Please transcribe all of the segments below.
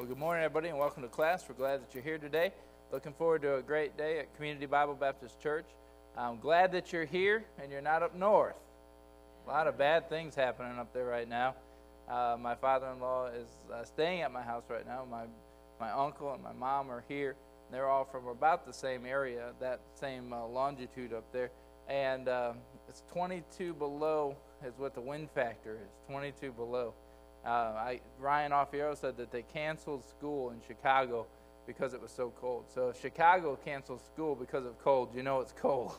Well, good morning, everybody, and welcome to class. We're glad that you're here today. Looking forward to a great day at Community Bible Baptist Church. I'm glad that you're here and you're not up north. A lot of bad things happening up there right now. Uh, my father-in-law is uh, staying at my house right now. My my uncle and my mom are here. They're all from about the same area, that same uh, longitude up there, and uh, it's 22 below is what the wind factor is. 22 below. Uh, I, Ryan Offiero said that they canceled school in Chicago because it was so cold. So if Chicago cancels school because of cold, you know it's cold.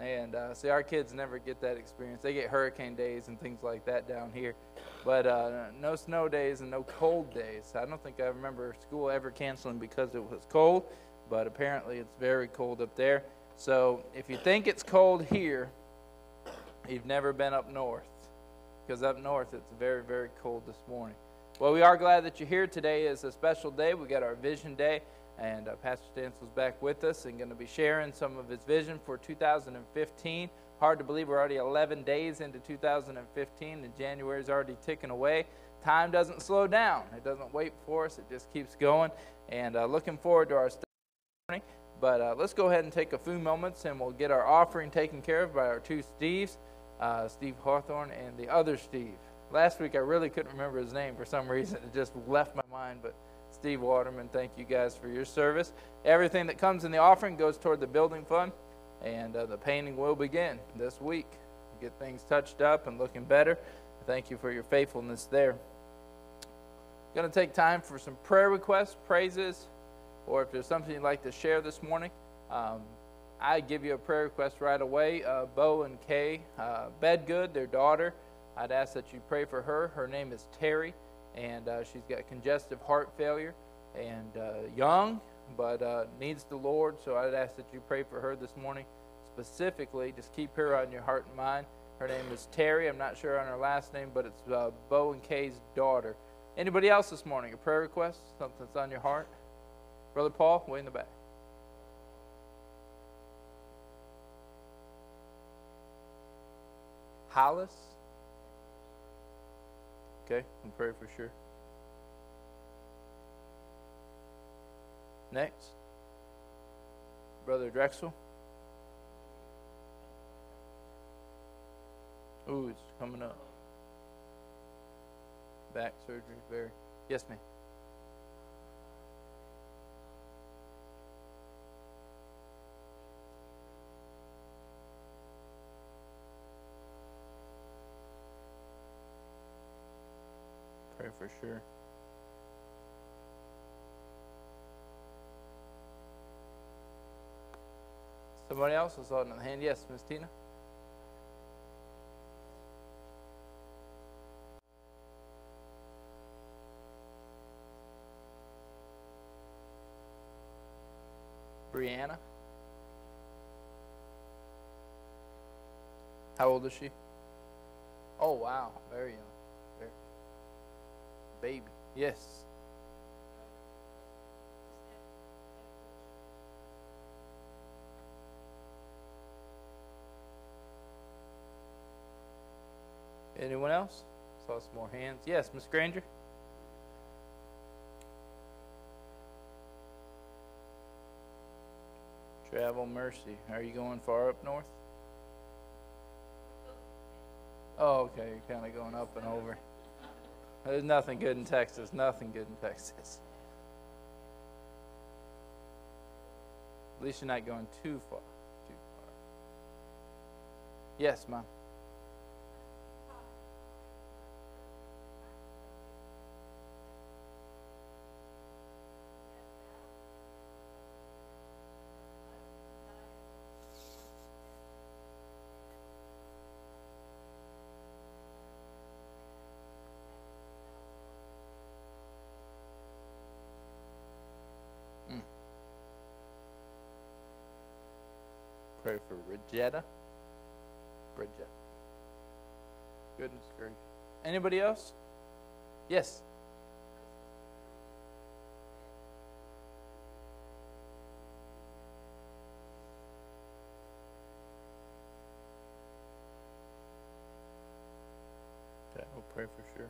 and uh, see, our kids never get that experience. They get hurricane days and things like that down here, but uh, no snow days and no cold days. I don't think I remember school ever canceling because it was cold, but apparently it's very cold up there. So if you think it's cold here, you've never been up north because up north it's very, very cold this morning. Well, we are glad that you're here. Today is a special day. We got our Vision Day, and uh, Pastor Stancil's back with us and going to be sharing some of his vision for 2015. Hard to believe we're already 11 days into 2015, and January is already ticking away. Time doesn't slow down. It doesn't wait for us. It just keeps going. And uh, looking forward to our study. morning. But uh, let's go ahead and take a few moments, and we'll get our offering taken care of by our two Steves uh, Steve Hawthorne and the other Steve. Last week I really couldn't remember his name for some reason. It just left my mind, but Steve Waterman, thank you guys for your service. Everything that comes in the offering goes toward the building fund, and uh, the painting will begin this week. Get things touched up and looking better. Thank you for your faithfulness there. Going to take time for some prayer requests, praises, or if there's something you'd like to share this morning. Um, I give you a prayer request right away. Uh, Bo and Kay uh, Bedgood, their daughter, I'd ask that you pray for her. Her name is Terry, and uh, she's got congestive heart failure and uh, young, but uh, needs the Lord. So I'd ask that you pray for her this morning specifically. Just keep her on your heart and mind. Her name is Terry. I'm not sure on her last name, but it's uh, Bo and Kay's daughter. Anybody else this morning? A prayer request? Something that's on your heart? Brother Paul, way in the back. Hollis? Okay, we'll pray for sure. Next, Brother Drexel. Ooh, it's coming up. Back surgery, very. Yes, ma'am. For sure. Somebody else is holding the hand. Yes, Miss Tina. Brianna. How old is she? Oh, wow. Very young baby. Yes. Anyone else? Saw some more hands. Yes, Miss Granger. Travel Mercy. Are you going far up north? Oh, okay. You're kind of going up and over. There's nothing good in Texas. Nothing good in Texas. At least you're not going too far. Too far. Yes, ma'am. Regetta. Bridget. Goodness gracious. Anybody else? Yes. Okay, we'll pray for sure.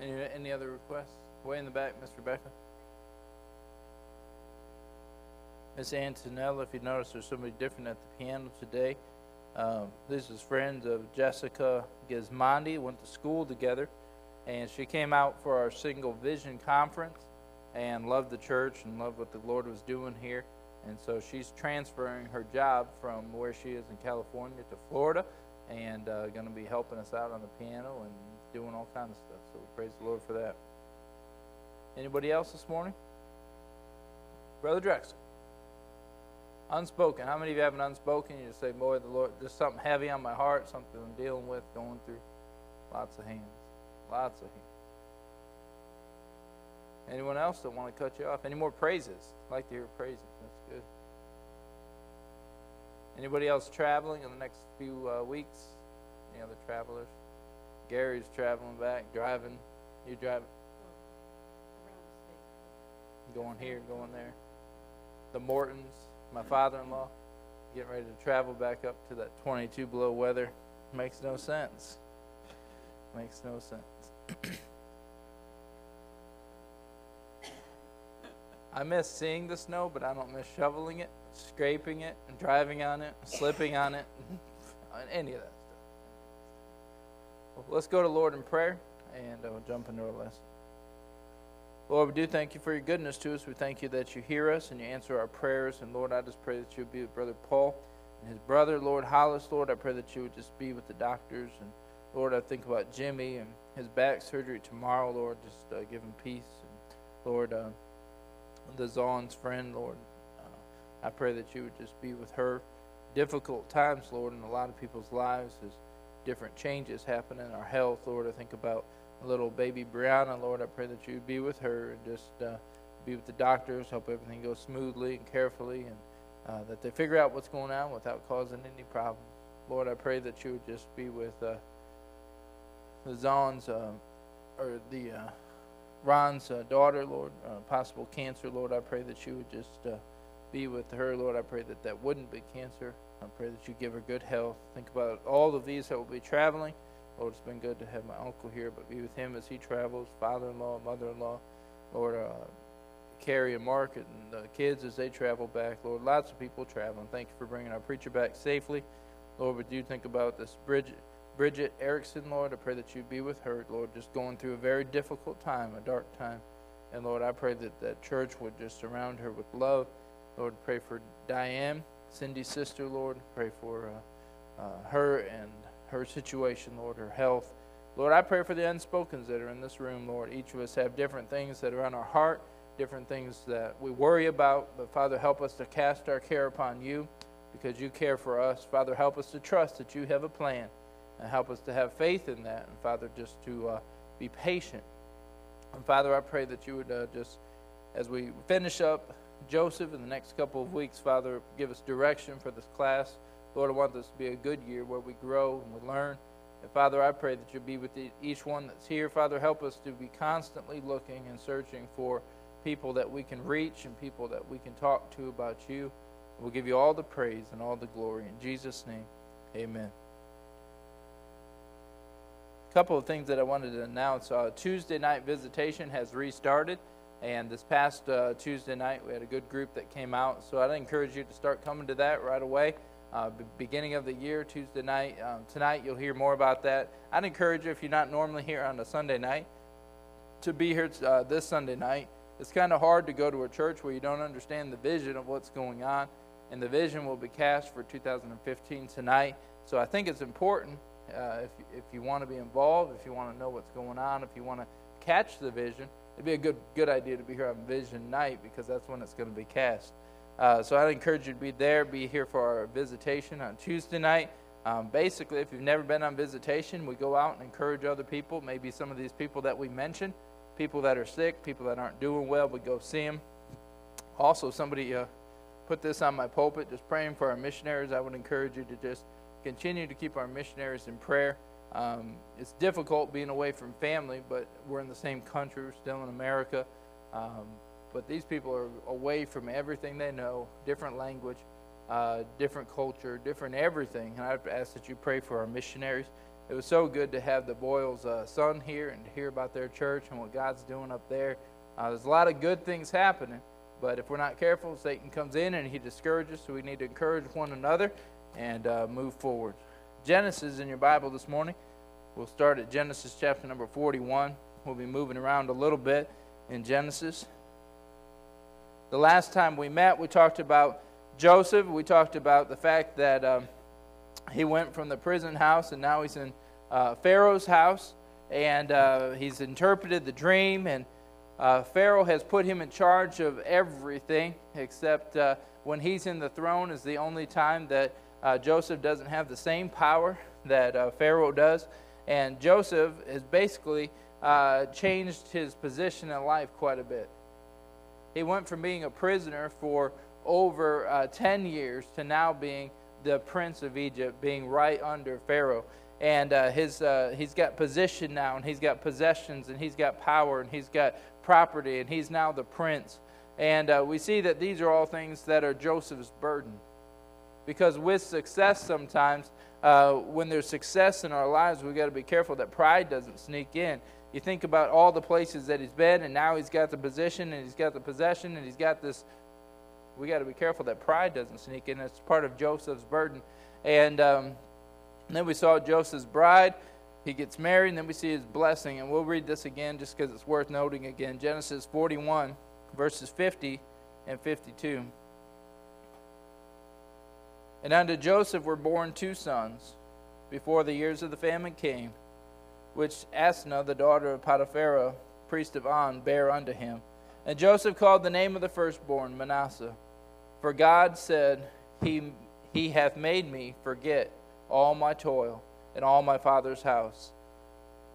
Any, any other requests? Way in the back, Mr. Rebecca. Miss Antonella, if you notice, there's somebody different at the piano today. Um, this is friends of Jessica Gizmondi, went to school together, and she came out for our Single Vision Conference and loved the church and loved what the Lord was doing here. And so she's transferring her job from where she is in California to Florida and uh, going to be helping us out on the piano and doing all kinds of stuff. So we praise the Lord for that. Anybody else this morning? Brother Drexel. Unspoken. How many of you have an unspoken? You just say, boy, the Lord, there's something heavy on my heart, something I'm dealing with, going through. Lots of hands. Lots of hands. Anyone else that want to cut you off? Any more praises? I'd like to hear praises. That's good. Anybody else traveling in the next few uh, weeks? Any other travelers? Gary's traveling back, driving. You driving? Going here, going there. The Mortons, my father-in-law, getting ready to travel back up to that 22 below weather. Makes no sense. Makes no sense. I miss seeing the snow, but I don't miss shoveling it, scraping it, and driving on it, slipping on it, any of that stuff. Well, let's go to Lord in prayer, and uh, we'll jump into our lesson. Lord, we do thank you for your goodness to us. We thank you that you hear us and you answer our prayers. And Lord, I just pray that you would be with Brother Paul and his brother, Lord Hollis. Lord, I pray that you would just be with the doctors. And Lord, I think about Jimmy and his back surgery tomorrow. Lord, just uh, give him peace. And Lord, uh, the Zahn's friend, Lord. Uh, I pray that you would just be with her. Difficult times, Lord, in a lot of people's lives as different changes happen in our health, Lord. I think about little baby Brianna, Lord. I pray that you be with her and just uh, be with the doctors, help everything go smoothly and carefully, and uh, that they figure out what's going on without causing any problems. Lord, I pray that you would just be with uh, the Zahn's, uh, or the uh, Ron's uh, daughter, Lord, possible cancer, Lord. I pray that you would just be with her, Lord. I pray that that wouldn't be cancer. I pray that you give her good health. Think about all of these that will be traveling. Lord, it's been good to have my uncle here, but be with him as he travels, father-in-law, mother-in-law, Lord, uh, Carrie and Mark and the kids as they travel back. Lord, lots of people traveling. Thank you for bringing our preacher back safely. Lord, we do think about this Bridget, Bridget Erickson, Lord. I pray that you be with her, Lord, just going through a very difficult time, a dark time. And Lord, I pray that that church would just surround her with love. Lord, pray for Diane, Cindy's sister, Lord. Pray for uh, uh, her and her situation, Lord, her health. Lord, I pray for the unspokens that are in this room, Lord. Each of us have different things that are on our heart, different things that we worry about. But Father, help us to cast our care upon you because you care for us. Father, help us to trust that you have a plan and help us to have faith in that. And Father, just to uh, be patient. And Father, I pray that you would uh, just, as we finish up Joseph in the next couple of weeks, Father, give us direction for this class. Lord, I want this to be a good year where we grow and we learn. And Father, I pray that you'll be with each one that's here. Father, help us to be constantly looking and searching for people that we can reach and people that we can talk to about you. We'll give you all the praise and all the glory. In Jesus' name, amen A couple of things that I wanted to announce. Uh, Tuesday night visitation has restarted, and this past uh, Tuesday night we had a good group that came out. So I'd encourage you to start coming to that right away. Uh, beginning of the year, Tuesday night. Um, tonight you'll hear more about that. I'd encourage you, if you're not normally here on a Sunday night, to be here uh, this Sunday night. It's kind of hard to go to a church where you don't understand the vision of what's going on, and the vision will be cast for 2015 tonight. So I think it's important uh, if, if you want to be involved, if you want to know what's going on, if you want to catch the vision, it'd be a good, good idea to be here on Vision Night because that's when it's going to be cast. Uh, so I'd encourage you to be there, be here for our visitation on Tuesday night. Um, basically, if you've never been on visitation, we go out and encourage other people, maybe some of these people that we mentioned, people that are sick, people that aren't doing well, we go see them. Also, somebody uh, put this on my pulpit, just praying for our missionaries. I would encourage you to just continue to keep our missionaries in prayer. Um, it's difficult being away from family, but we're in the same country, we're still in America. Um, but these people are away from everything they know, different language, uh, different culture, different everything. And I ask that you pray for our missionaries. it was so good to have the Boyles' uh, son here and to hear about their church and what God's doing up there. Uh, there's a lot of good things happening, but if we're not careful, Satan comes in and he discourages. So we need to encourage one another and uh, move forward. Genesis in your Bible this morning. We'll start at Genesis chapter number 41. We'll be moving around a little bit in Genesis. The last time we met, we talked about Joseph. We talked about the fact that um, he went from the prison house and now he's in uh, Pharaoh's house. And uh, he's interpreted the dream, and uh, Pharaoh has put him in charge of everything except uh, when he's in the throne, is the only time that uh, Joseph doesn't have the same power that uh, Pharaoh does. And Joseph has basically changed his position in life quite a bit. He went from being a prisoner for over uh, 10 years to now being the prince of Egypt, being right under Pharaoh. And uh, his, uh, he's got position now, and he's got possessions, and he's got power, and he's got property, and he's now the prince. And uh, we see that these are all things that are Joseph's burden. Because with success, sometimes, uh, when there's success in our lives, we've got to be careful that pride doesn't sneak in you think about all the places that he's been, and now he's got the position, and he's got the possession, and he's got this. We got to be careful that pride doesn't sneak in. It's part of Joseph's burden. And, um, and then we saw Joseph's bride. He gets married, and then we see his blessing. And we'll read this again just because it's worth noting again. Genesis 41, verses 50 and 52. And unto Joseph were born two sons before the years of the famine came which Asenath, the daughter of Potiphera, priest of On, bare unto him. And Joseph called the name of the firstborn Manasseh. For God said, He, he hath made me forget all my toil and all my father's house.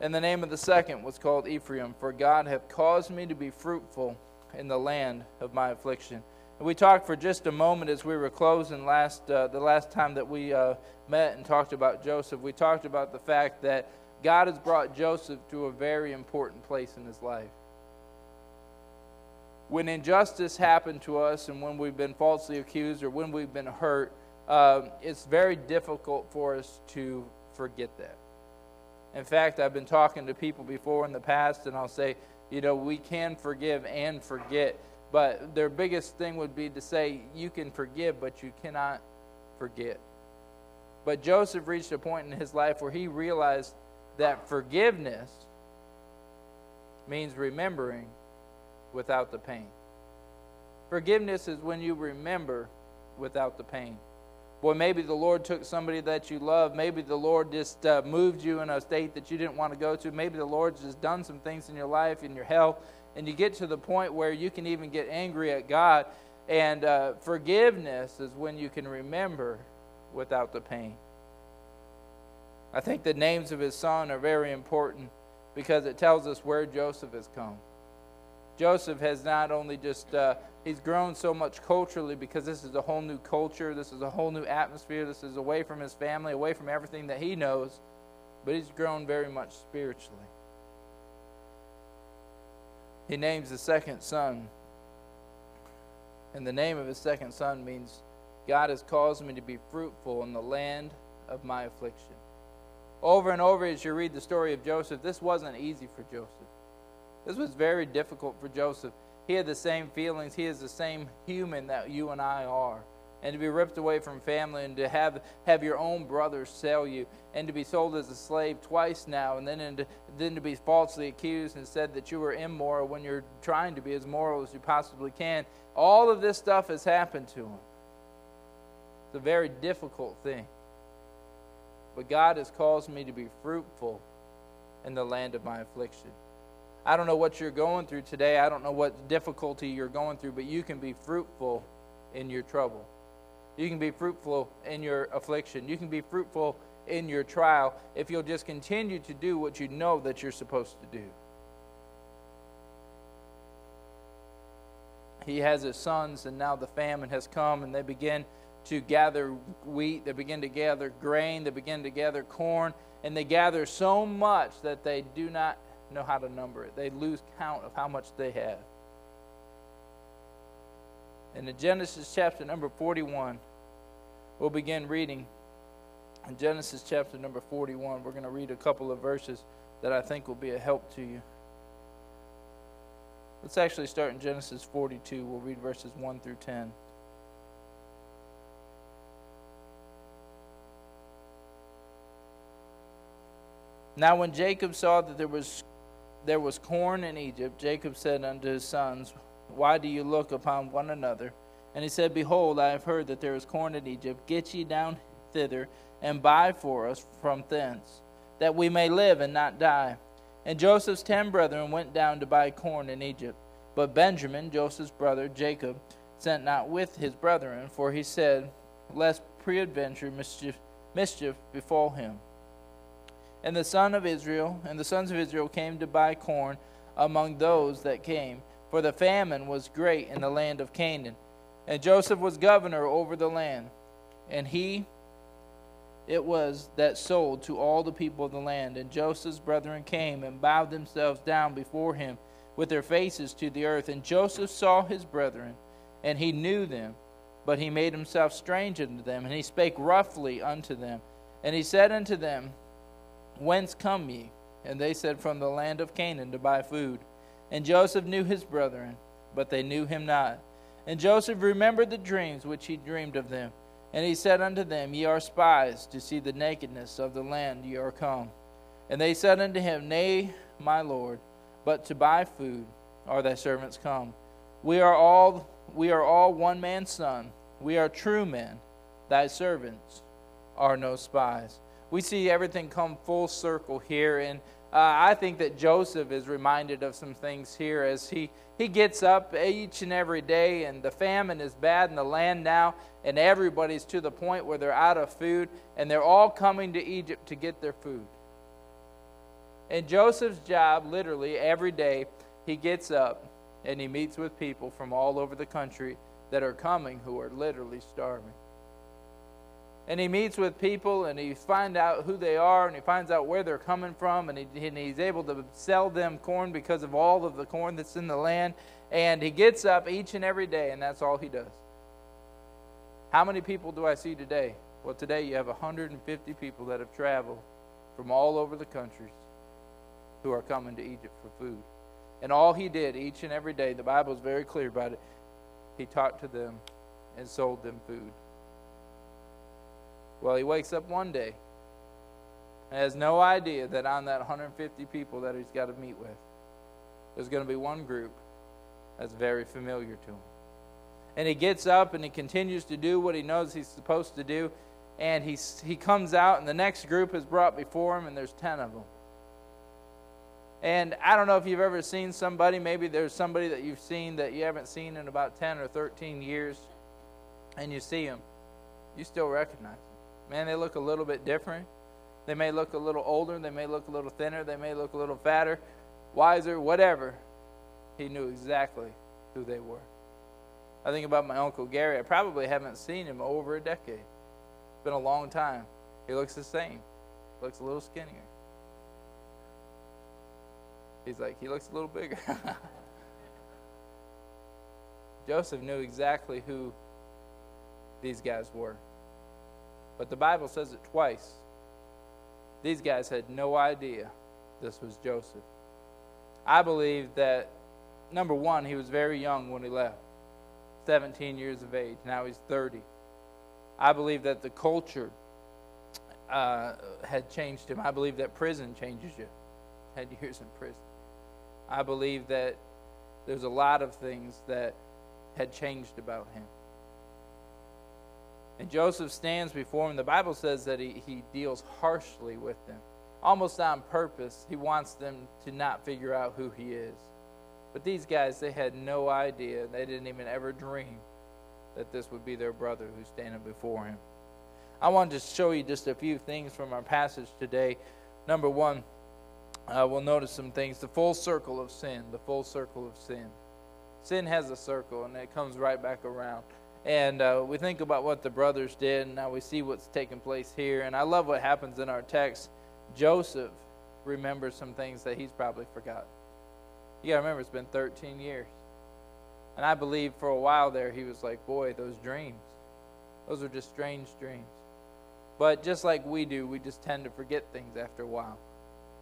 And the name of the second was called Ephraim, for God hath caused me to be fruitful in the land of my affliction. We talked for just a moment as we were closing last uh, the last time that we uh, met and talked about Joseph. We talked about the fact that God has brought Joseph to a very important place in his life. When injustice happened to us and when we've been falsely accused or when we've been hurt, uh, it's very difficult for us to forget that. In fact, I've been talking to people before in the past, and I'll say, you know, we can forgive and forget, but their biggest thing would be to say, you can forgive, but you cannot forget. But Joseph reached a point in his life where he realized that forgiveness means remembering without the pain. Forgiveness is when you remember without the pain. Boy, maybe the Lord took somebody that you love. Maybe the Lord just uh, moved you in a state that you didn't want to go to. Maybe the Lord's just done some things in your life, in your health, and you get to the point where you can even get angry at God. And uh, forgiveness is when you can remember without the pain. I think the names of his son are very important because it tells us where Joseph has come. Joseph has not only just, uh, he's grown so much culturally because this is a whole new culture, this is a whole new atmosphere, this is away from his family, away from everything that he knows, but he's grown very much spiritually. He names the second son, and the name of his second son means God has caused me to be fruitful in the land of my affliction. Over and over as you read the story of Joseph, this wasn't easy for Joseph. This was very difficult for Joseph. He had the same feelings. He is the same human that you and I are. And to be ripped away from family and to have, have your own brothers sell you and to be sold as a slave twice now and then, and then to be falsely accused and said that you were immoral when you're trying to be as moral as you possibly can. All of this stuff has happened to him. It's a very difficult thing. But God has caused me to be fruitful in the land of my affliction. I don't know what you're going through today. I don't know what difficulty you're going through, but you can be fruitful in your trouble. You can be fruitful in your affliction. You can be fruitful in your trial if you'll just continue to do what you know that you're supposed to do. He has his sons, and now the famine has come, and they begin to gather wheat, they begin to gather grain, they begin to gather corn, and they gather so much that they do not know how to number it. They lose count of how much they have. And in Genesis chapter number 41, we'll begin reading In Genesis chapter number 41, we're going to read a couple of verses that I think will be a help to you. Let's actually start in Genesis 42. We'll read verses 1 through 10. Now, when Jacob saw that there was, there was corn in Egypt, Jacob said unto his sons, Why do you look upon one another? And he said, Behold, I have heard that there is corn in Egypt. Get ye down thither, and buy for us from thence, that we may live and not die. And Joseph's ten brethren went down to buy corn in Egypt. But Benjamin, Joseph's brother, Jacob, sent not with his brethren, for he said, Lest peradventure mischief, mischief befall him. And the son of Israel and the sons of Israel came to buy corn among those that came, for the famine was great in the land of Canaan. And Joseph was governor over the land, and he it was that sold to all the people of the land. And Joseph's brethren came and bowed themselves down before him with their faces to the earth. And Joseph saw his brethren, and he knew them, but he made himself strange unto them, and he spake roughly unto them. And he said unto them, Whence come ye? And they said, From the land of Canaan to buy food. And Joseph knew his brethren, but they knew him not. And Joseph remembered the dreams which he dreamed of them. And he said unto them, Ye are spies, to see the nakedness of the land ye are come. And they said unto him, Nay, my lord, but to buy food are thy servants come. We are all we are all one man's son. We are true men. Thy servants are no spies we see everything come full circle here. And Uh, I think that Joseph is reminded of some things here as he, he gets up each and every day, and the famine is bad in the land now, and everybody's to the point where they're out of food, and they're all coming to Egypt to get their food. And Joseph's job, literally, every day, he gets up and he meets with people from all over the country that are coming who are literally starving and he meets with people and he finds out who they are and he finds out where they're coming from and, he, and he's able to sell them corn because of all of the corn that's in the land. And he gets up each and every day and that's all he does. How many people do i see today? Well today you have 150 people that have traveled from all over the countries who are coming to egypt for food. And all he did each and every day the bible is very clear about it he talked to them and sold them food well, he wakes up one day and has no idea that on that 150 people that he's got to meet with, there's going to be one group that's very familiar to him. And he gets up and he continues to do what he knows he's supposed to do. And he, he comes out, and the next group is brought before him, and there's 10 of them. And I don't know if you've ever seen somebody, maybe there's somebody that you've seen that you haven't seen in about 10 or 13 years, and you see him, you still recognize them. Man, they look a little bit different. They may look a little older. They may look a little thinner. They may look a little fatter, wiser, whatever. He knew exactly who they were. I think about my Uncle Gary. I probably haven't seen him over a decade. It's been a long time. He looks the same, looks a little skinnier. He's like, he looks a little bigger. Joseph knew exactly who these guys were. But the Bible says it twice. These guys had no idea this was Joseph. I believe that, number one, he was very young when he left 17 years of age. Now he's 30. I believe that the culture uh, had changed him. I believe that prison changes you. Had years in prison. I believe that there's a lot of things that had changed about him. And Joseph stands before him. The Bible says that he, he deals harshly with them, almost on purpose. He wants them to not figure out who he is. But these guys, they had no idea. They didn't even ever dream that this would be their brother who's standing before him. I wanted to show you just a few things from our passage today. Number one, uh, we'll notice some things. The full circle of sin. The full circle of sin. Sin has a circle, and it comes right back around. And uh, we think about what the brothers did, and now we see what's taking place here. And I love what happens in our text. Joseph remembers some things that he's probably forgotten. You got to remember, it's been 13 years. And I believe for a while there, he was like, boy, those dreams, those are just strange dreams. But just like we do, we just tend to forget things after a while.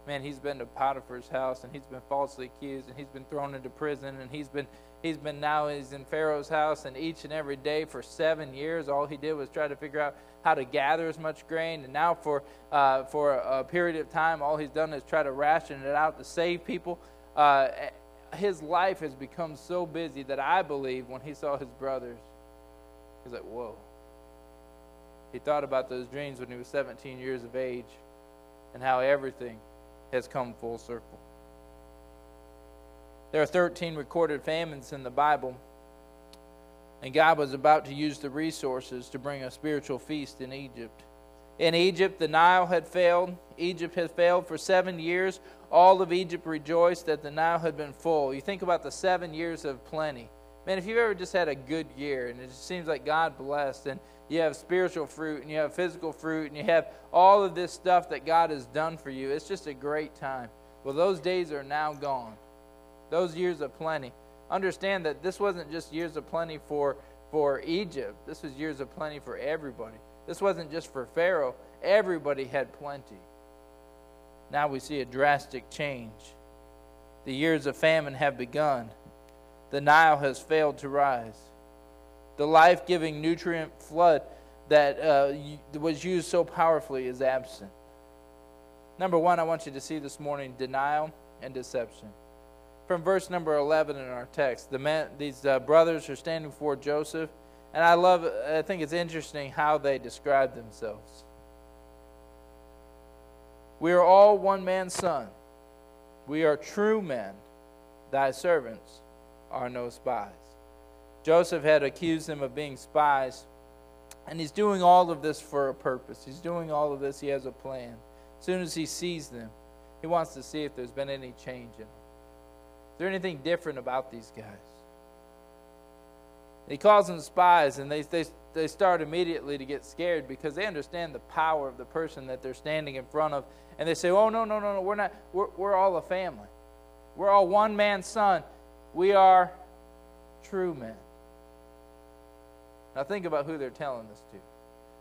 Man, he's been to Potiphar's house and he's been falsely accused and he's been thrown into prison and he's been he's been now he's in Pharaoh's house and each and every day for seven years all he did was try to figure out how to gather as much grain and now for uh, for a, period of time all he's done is try to ration it out to save people. Uh, his life has become so busy that I believe when he saw his brothers, he's like, whoa. He thought about those dreams when he was 17 years of age and how everything has come full circle. There are 13 recorded famines in the Bible, and God was about to use the resources to bring a spiritual feast in Egypt. In Egypt, the Nile had failed. Egypt had failed for seven years. All of Egypt rejoiced that the Nile had been full. You think about the seven years of plenty. Man, if you've ever just had a good year and it just seems like God blessed, and you have spiritual fruit and you have physical fruit and you have all of this stuff that God has done for you. It's just a great time. Well, those days are now gone. Those years of plenty. Understand that this wasn't just years of plenty for, for Egypt, this was years of plenty for everybody. This wasn't just for Pharaoh, everybody had plenty. Now we see a drastic change. The years of famine have begun. The Nile has failed to rise the life giving nutrient flood that uh, was used so powerfully is absent. Number one, I want you to see this morning denial and deception. From verse number 11 in our text, the men, these uh, brothers are standing before Joseph, and I love, I think it's interesting how they describe themselves. We are all one man's son. We are true men. Thy servants are no spies. Joseph had accused them of being spies. And he's doing all of this for a purpose. He's doing all of this, he has a plan. As soon as he sees them, he wants to see if there's been any change in them. Is there anything different about these guys? He calls them spies, and they, they, they start immediately to get scared because they understand the power of the person that they're standing in front of. And they say, Oh, no, no, no, no, we're not, we're, we're all a family. We're all one man's son. We are true men. Now think about who they're telling this to.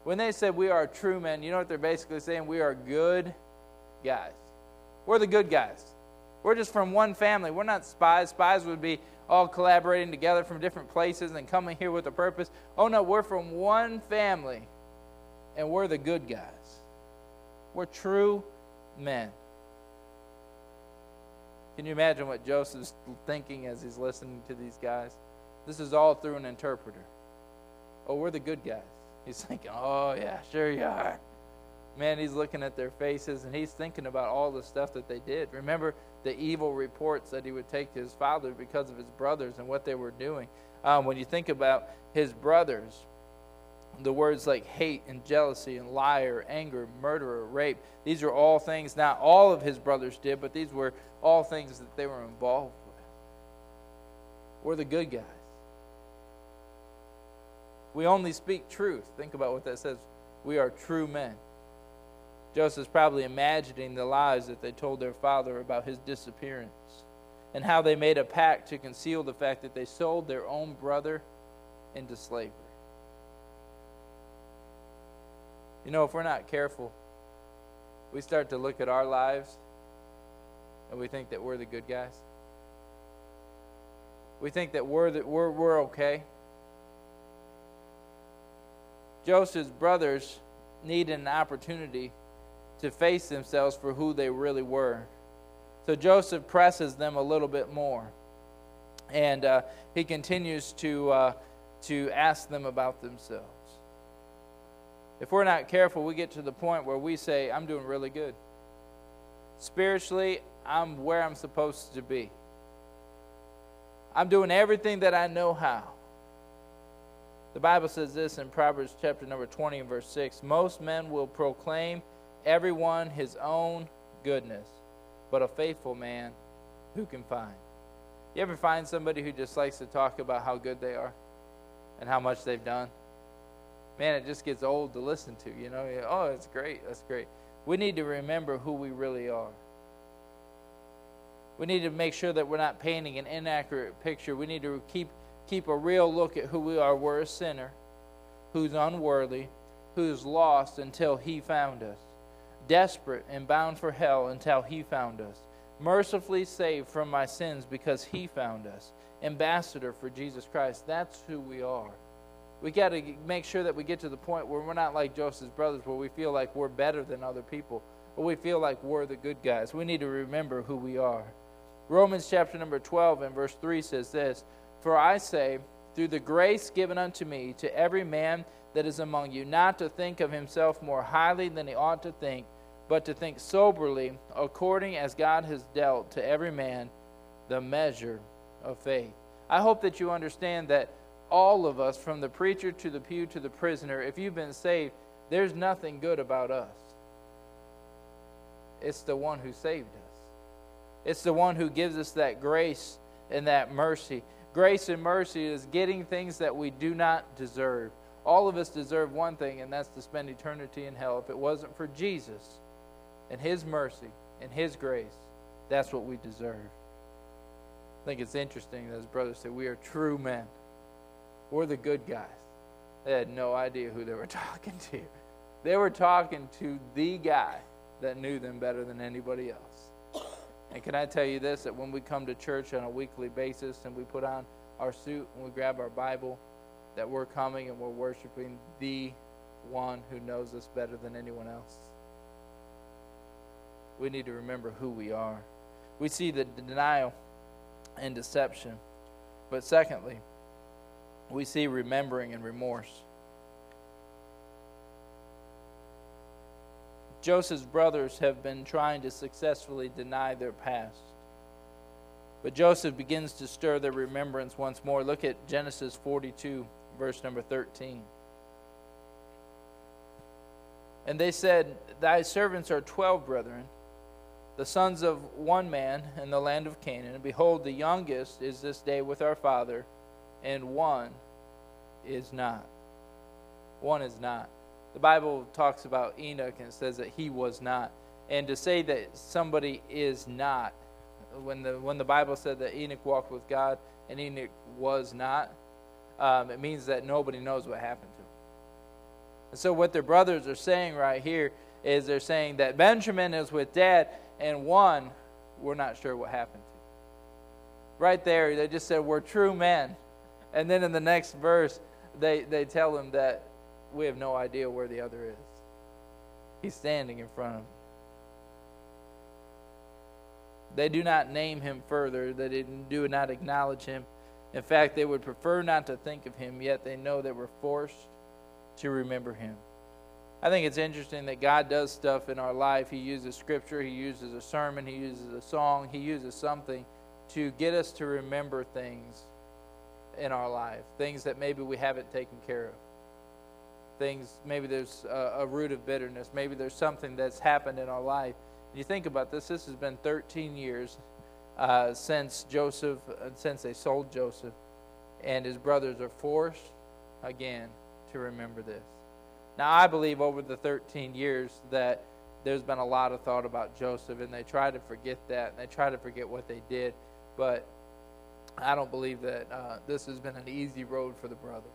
When they said we are true men, you know what they're basically saying? We are good guys. We're the good guys. We're just from one family. We're not spies. Spies would be all collaborating together from different places and coming here with a purpose. Oh no, we're from one family and we're the good guys. We're true men. Can you imagine what Joseph's thinking as he's listening to these guys? This is all through an interpreter oh, we're the good guys. He's thinking, oh, yeah, sure you are. Man, he's looking at their faces and he's thinking about all the stuff that they did. Remember the evil reports that he would take to his father because of his brothers and what they were doing. Um, when you think about his brothers, the words like hate and jealousy and liar, anger, murderer, rape, these are all things not all of his brothers did, but these were all things that they were involved with. We're the good guys. We only speak truth. Think about what that says. We are true men. Joseph's probably imagining the lies that they told their father about his disappearance and how they made a pact to conceal the fact that they sold their own brother into slavery. You know, if we're not careful, we start to look at our lives and we think that we're the good guys. We think that we're, the, we're, we're okay. Joseph's brothers needed an opportunity to face themselves for who they really were. So Joseph presses them a little bit more. And uh, he continues to, uh, to ask them about themselves. If we're not careful, we get to the point where we say, I'm doing really good. Spiritually, I'm where I'm supposed to be. I'm doing everything that I know how. The Bible says this in Proverbs chapter number 20 and verse 6 Most men will proclaim everyone his own goodness, but a faithful man who can find? You ever find somebody who just likes to talk about how good they are and how much they've done? Man, it just gets old to listen to, you know? Oh, it's great. That's great. We need to remember who we really are. We need to make sure that we're not painting an inaccurate picture. We need to keep keep a real look at who we are. We're a sinner who's unworthy, who's lost until he found us, desperate and bound for hell until he found us, mercifully saved from my sins because he found us, ambassador for Jesus Christ. That's who we are. We got to make sure that we get to the point where we're not like Joseph's brothers, where we feel like we're better than other people, or we feel like we're the good guys. We need to remember who we are. Romans chapter number 12 and verse 3 says this For I say, through the grace given unto me, to every man that is among you, not to think of himself more highly than he ought to think, but to think soberly, according as God has dealt to every man the measure of faith. I hope that you understand that all of us, from the preacher to the pew to the prisoner, if you've been saved, there's nothing good about us. It's the one who saved us, it's the one who gives us that grace and that mercy. Grace and mercy is getting things that we do not deserve. All of us deserve one thing, and that's to spend eternity in hell. If it wasn't for Jesus and His mercy and His grace, that's what we deserve. I think it's interesting, that his brothers said, we are true men. We're the good guys. They had no idea who they were talking to. They were talking to the guy that knew them better than anybody else. And can I tell you this that when we come to church on a weekly basis and we put on our suit and we grab our Bible, that we're coming and we're worshiping the one who knows us better than anyone else? We need to remember who we are. We see the denial and deception. But secondly, we see remembering and remorse. Joseph's brothers have been trying to successfully deny their past. But Joseph begins to stir their remembrance once more. Look at Genesis 42, verse number 13. And they said, Thy servants are twelve brethren, the sons of one man in the land of Canaan. And behold, the youngest is this day with our father and one is not. One is not. The Bible talks about Enoch and says that he was not. And to say that somebody is not, when the when the Bible said that Enoch walked with God and Enoch was not, um, it means that nobody knows what happened to him. And so what their brothers are saying right here is they're saying that Benjamin is with dad and one we're not sure what happened to. Right there, they just said we're true men. And then in the next verse, they, they tell him that we have no idea where the other is. He's standing in front of them. They do not name him further, they do not acknowledge him. In fact, they would prefer not to think of him, yet they know they were forced to remember him. I think it's interesting that God does stuff in our life. He uses scripture, He uses a sermon, He uses a song, He uses something to get us to remember things in our life, things that maybe we haven't taken care of. Things, maybe there's a, a root of bitterness, maybe there's something that's happened in our life. And you think about this, this has been 13 years uh, since Joseph, uh, since they sold Joseph, and his brothers are forced again to remember this. Now, I believe over the 13 years that there's been a lot of thought about Joseph, and they try to forget that, and they try to forget what they did. But I don't believe that uh, this has been an easy road for the brothers.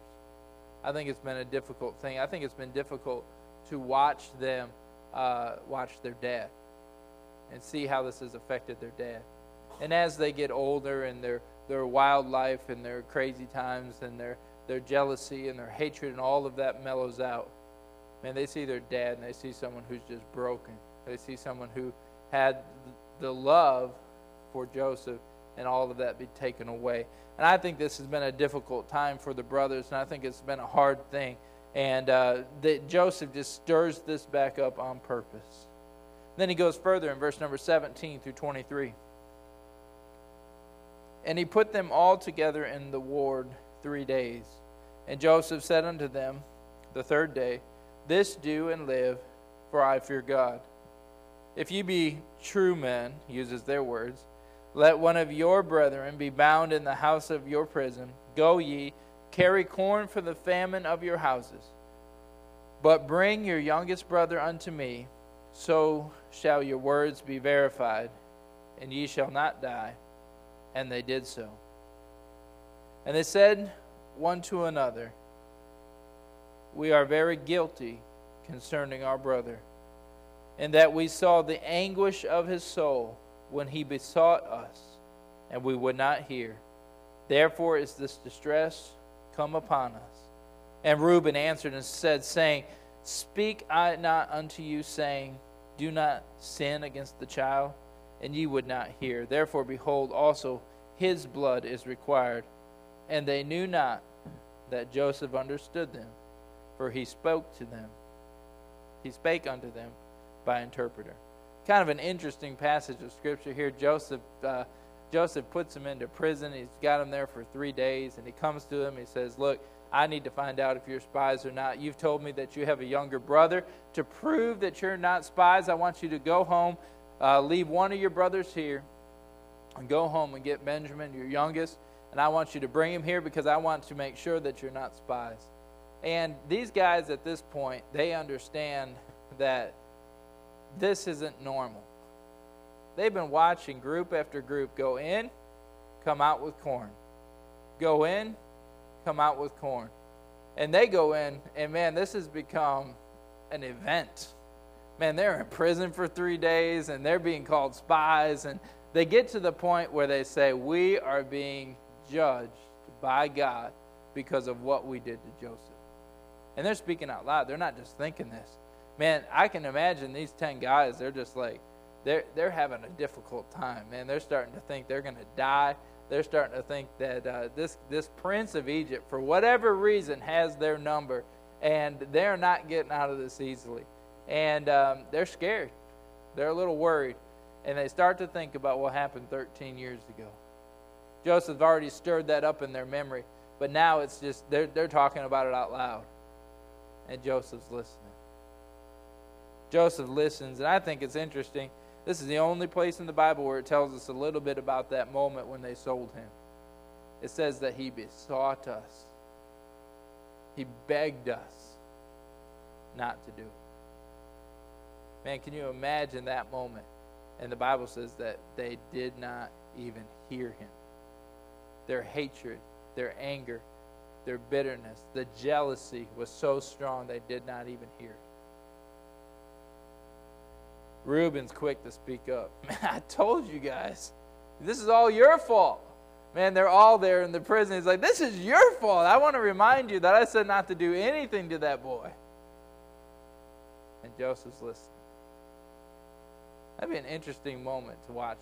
I think it's been a difficult thing. I think it's been difficult to watch them uh, watch their dad and see how this has affected their dad. And as they get older and their their wild life and their crazy times and their their jealousy and their hatred and all of that mellows out, man, they see their dad and they see someone who's just broken. They see someone who had the love for Joseph and all of that be taken away. And I think this has been a difficult time for the brothers, and I think it's been a hard thing. And uh, that Joseph just stirs this back up on purpose. Then he goes further in verse number 17 through 23. And he put them all together in the ward three days. And Joseph said unto them the third day, This do and live, for I fear God. If ye be true men, uses their words, let one of your brethren be bound in the house of your prison. Go ye, carry corn for the famine of your houses. But bring your youngest brother unto me, so shall your words be verified, and ye shall not die. And they did so. And they said one to another, we are very guilty concerning our brother, in that we saw the anguish of his soul when he besought us, and we would not hear. Therefore is this distress come upon us. And Reuben answered and said, saying, Speak I not unto you, saying, Do not sin against the child? And ye would not hear. Therefore, behold, also his blood is required. And they knew not that Joseph understood them, for he spoke to them. He spake unto them by interpreter. Kind of an interesting passage of scripture here. Joseph, uh, Joseph puts him into prison. He's got him there for three days, and he comes to him. He says, "Look, I need to find out if you're spies or not. You've told me that you have a younger brother. To prove that you're not spies, I want you to go home, uh, leave one of your brothers here, and go home and get Benjamin, your youngest, and I want you to bring him here because I want to make sure that you're not spies. And these guys at this point, they understand that this isn't normal. They've been watching group after group go in, come out with corn. Go in, come out with corn. And they go in, and man, this has become an event. Man, they're in prison for three days, and they're being called spies. And they get to the point where they say, We are being judged by God because of what we did to Joseph. And they're speaking out loud. They're not just thinking this. Man, I can imagine these 10 guys, they're just like, they're, they're having a difficult time, man. They're starting to think they're going to die. They're starting to think that uh, this, this prince of Egypt, for whatever reason, has their number, and they're not getting out of this easily. And um, they're scared. They're a little worried. And they start to think about what happened 13 years ago. Joseph already stirred that up in their memory, but now it's just, they're, they're talking about it out loud. And Joseph's listening. Joseph listens, and I think it's interesting. This is the only place in the Bible where it tells us a little bit about that moment when they sold him. It says that he besought us, he begged us not to do it. Man, can you imagine that moment? And the Bible says that they did not even hear him their hatred, their anger, their bitterness, the jealousy was so strong they did not even hear. Reuben's quick to speak up. Man, I told you guys, this is all your fault. Man, they're all there in the prison. He's like, This is your fault. I want to remind you that I said not to do anything to that boy. And Joseph's listening. That'd be an interesting moment to watch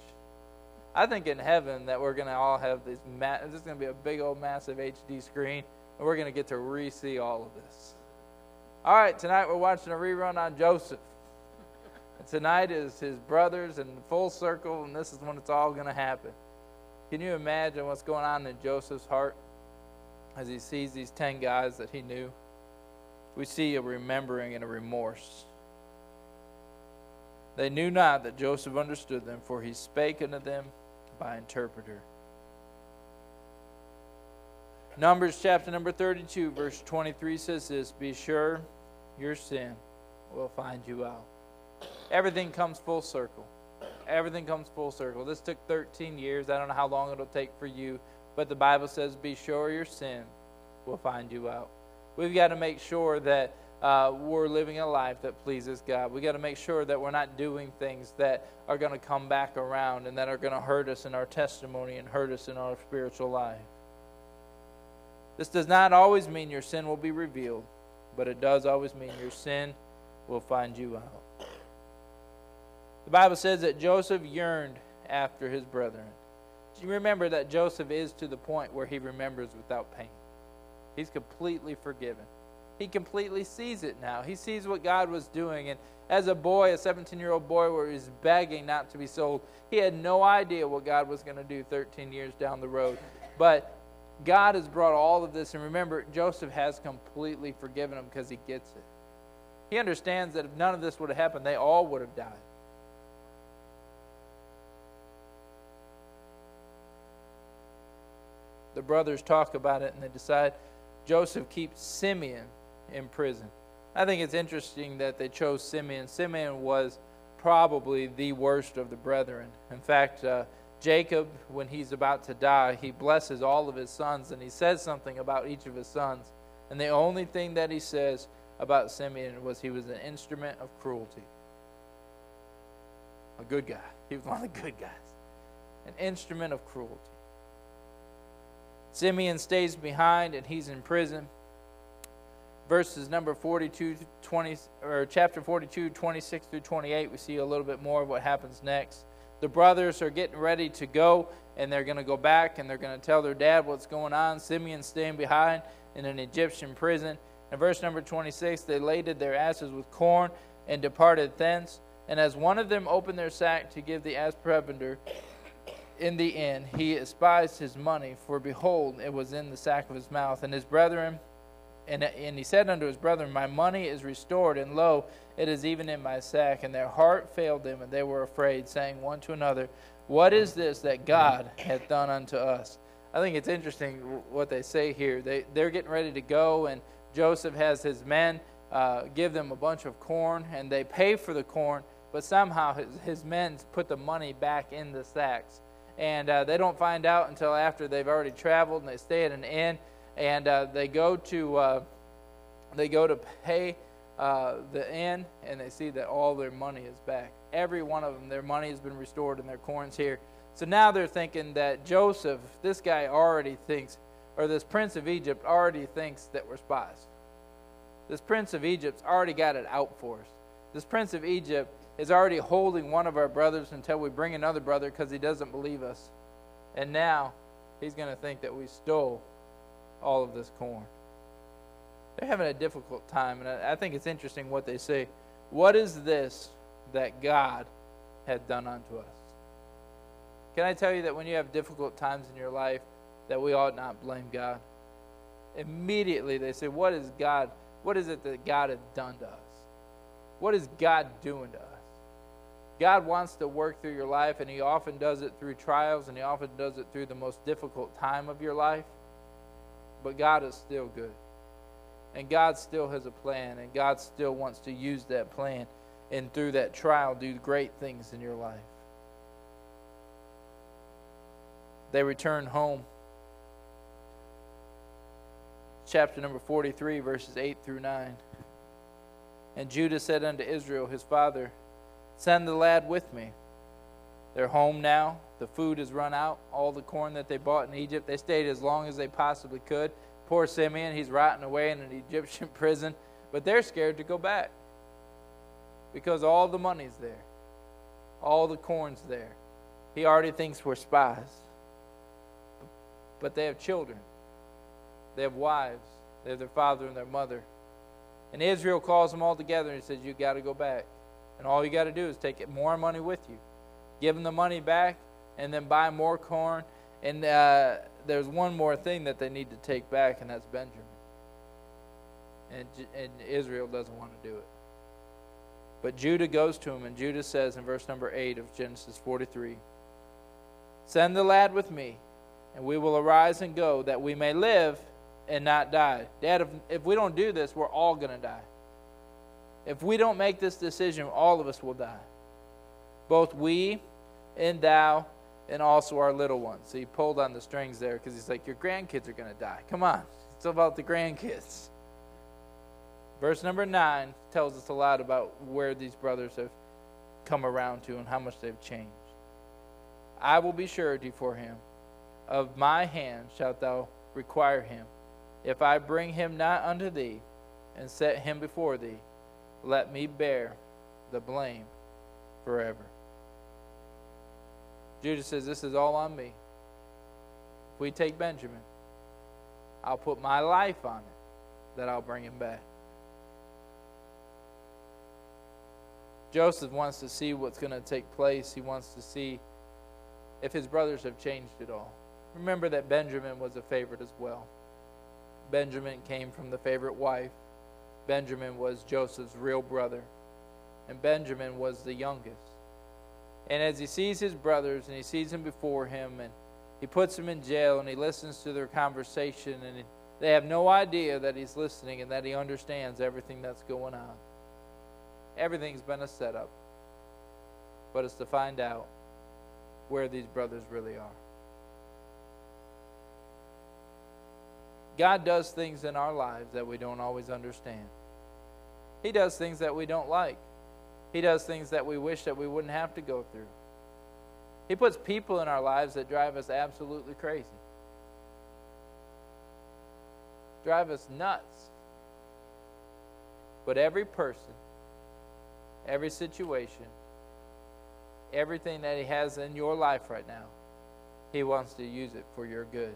I think in heaven that we're going to all have this. Ma- this is going to be a big old massive HD screen, and we're going to get to re-see all of this. All right, tonight we're watching a rerun on Joseph. And tonight is his brothers in full circle, and this is when it's all going to happen. Can you imagine what's going on in Joseph's heart as he sees these ten guys that he knew? We see a remembering and a remorse. They knew not that Joseph understood them, for he spake unto them by interpreter. Numbers chapter number 32, verse 23 says this Be sure your sin will find you out. Everything comes full circle. Everything comes full circle. This took 13 years. I don't know how long it'll take for you, but the Bible says, Be sure your sin will find you out. We've got to make sure that uh, we're living a life that pleases God. We got to make sure that we're not doing things that are going to come back around and that are going to hurt us in our testimony and hurt us in our spiritual life. This does not always mean your sin will be revealed, but it does always mean your sin will find you out. The Bible says that Joseph yearned after his brethren. You remember that Joseph is to the point where he remembers without pain. He's completely forgiven. He completely sees it now. He sees what God was doing. And as a boy, a 17 year old boy, where he's begging not to be sold, he had no idea what God was going to do 13 years down the road. But God has brought all of this. And remember, Joseph has completely forgiven him because he gets it. He understands that if none of this would have happened, they all would have died. The brothers talk about it and they decide Joseph keeps Simeon in prison. I think it's interesting that they chose Simeon. Simeon was probably the worst of the brethren. In fact, uh, Jacob, when he's about to die, he blesses all of his sons and he says something about each of his sons. And the only thing that he says about Simeon was he was an instrument of cruelty. A good guy. He was one of the good guys. An instrument of cruelty. Simeon stays behind and he's in prison. Verses number 42 20 or chapter 42 26 through 28 we see a little bit more of what happens next. The brothers are getting ready to go and they're going to go back and they're going to tell their dad what's going on. Simeon's staying behind in an Egyptian prison. In verse number 26, they laded their asses with corn and departed thence. And as one of them opened their sack to give the ass provender in the end he despised his money, for behold, it was in the sack of his mouth. And his brethren, and, and he said unto his brethren, My money is restored, and lo, it is even in my sack. And their heart failed them, and they were afraid, saying one to another, What is this that God hath done unto us? I think it's interesting what they say here. They, they're getting ready to go, and Joseph has his men uh, give them a bunch of corn, and they pay for the corn, but somehow his, his men put the money back in the sacks. And uh, they don't find out until after they've already traveled, and they stay at an inn, and uh, they go to uh, they go to pay uh, the inn, and they see that all their money is back. Every one of them, their money has been restored, and their corn's here. So now they're thinking that Joseph, this guy already thinks, or this prince of Egypt already thinks that we're spies. This prince of Egypt's already got it out for us. This prince of Egypt is already holding one of our brothers until we bring another brother because he doesn't believe us. And now he's going to think that we stole all of this corn. They're having a difficult time, and I think it's interesting what they say. What is this that God had done unto us? Can I tell you that when you have difficult times in your life, that we ought not blame God? Immediately they say, What is God? What is it that God has done to us? What is God doing to us? God wants to work through your life, and He often does it through trials, and He often does it through the most difficult time of your life. But God is still good. And God still has a plan, and God still wants to use that plan and through that trial do great things in your life. They return home. Chapter number 43, verses 8 through 9. And Judah said unto Israel, his father, Send the lad with me. They're home now. The food has run out. All the corn that they bought in Egypt, they stayed as long as they possibly could. Poor Simeon, he's rotting away in an Egyptian prison. But they're scared to go back because all the money's there, all the corn's there. He already thinks we're spies but they have children. They have wives. They have their father and their mother. And Israel calls them all together and says, You got to go back. And all you got to do is take more money with you. Give them the money back and then buy more corn. And uh, there's one more thing that they need to take back, and that's Benjamin. And, and Israel doesn't want to do it. But Judah goes to him, and Judah says in verse number 8 of Genesis 43 Send the lad with me and we will arise and go that we may live and not die. Dad, if, if we don't do this, we're all going to die. If we don't make this decision, all of us will die. Both we and thou and also our little ones. So he pulled on the strings there because he's like, Your grandkids are going to die. Come on. It's about the grandkids. Verse number 9 tells us a lot about where these brothers have come around to and how much they've changed. I will be surety for him of my hand shalt thou require him. If I bring him not unto thee, and set him before thee, let me bear the blame forever. Judah says, This is all on me. If we take Benjamin, I'll put my life on it that I'll bring him back. Joseph wants to see what's going to take place. He wants to see if his brothers have changed at all. Remember that Benjamin was a favorite as well. Benjamin came from the favorite wife. Benjamin was Joseph's real brother. And Benjamin was the youngest. And as he sees his brothers and he sees them before him and he puts them in jail and he listens to their conversation and they have no idea that he's listening and that he understands everything that's going on. Everything's been a setup. But it's to find out where these brothers really are. God does things in our lives that we don't always understand. He does things that we don't like. He does things that we wish that we wouldn't have to go through. He puts people in our lives that drive us absolutely crazy. Drive us nuts. But every person, every situation, everything that He has in your life right now, He wants to use it for your good.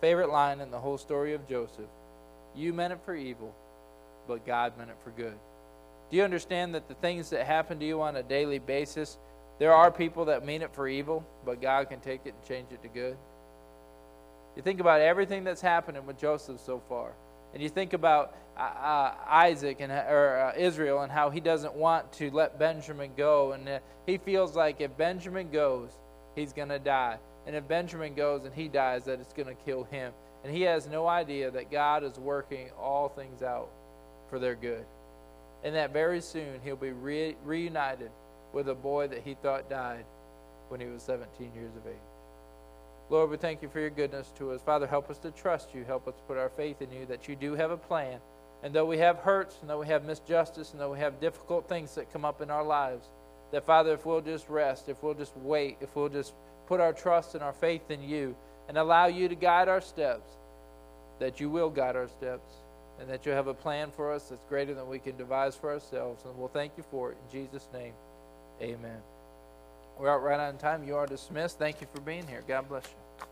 Favorite line in the whole story of Joseph You meant it for evil, but God meant it for good. Do you understand that the things that happen to you on a daily basis, there are people that mean it for evil, but God can take it and change it to good? You think about everything that's happening with Joseph so far, and you think about uh, uh, Isaac and or uh, Israel and how he doesn't want to let Benjamin go, and uh, he feels like if Benjamin goes, he's going to die, and if Benjamin goes and he dies, that it's going to kill him, and he has no idea that God is working all things out for their good and that very soon he'll be re- reunited with a boy that he thought died when he was 17 years of age. Lord, we thank you for your goodness to us. Father, help us to trust you. Help us put our faith in you that you do have a plan. And though we have hurts, and though we have misjustice, and though we have difficult things that come up in our lives, that Father, if we'll just rest, if we'll just wait, if we'll just put our trust and our faith in you and allow you to guide our steps, that you will guide our steps and that you have a plan for us that's greater than we can devise for ourselves. And we'll thank you for it. In Jesus' name, amen. We're out right on time. You are dismissed. Thank you for being here. God bless you.